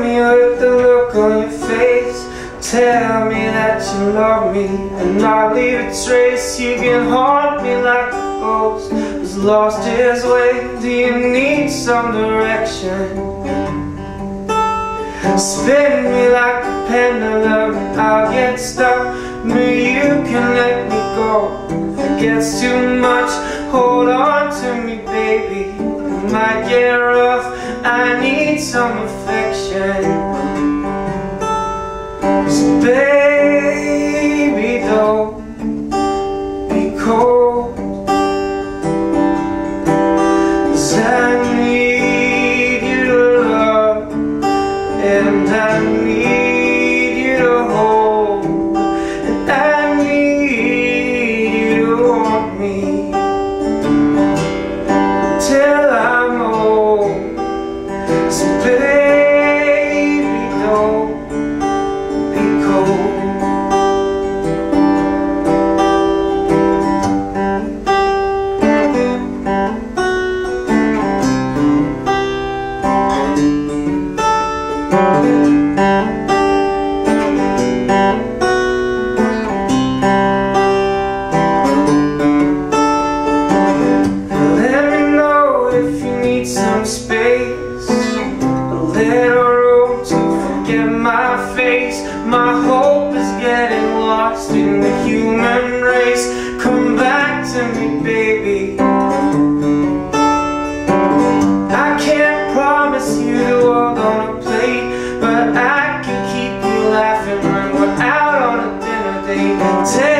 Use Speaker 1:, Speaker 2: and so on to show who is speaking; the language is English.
Speaker 1: me with the look on your face. Tell me that you love me And I'll leave a trace. You can haunt me like a ghost. Who's lost his way Do you need some direction? Spin me like a pendulum I'll get stuck. Maybe you can let me go. If it gets too much. Hold on to me, baby. Might get rough, I need some affection. So baby don't be cold. Cause I need you to love And I need my hope is getting lost in the human race. Come back to me, baby. I can't promise you the world on a plate But I can keep you laughing when we're out on a dinner date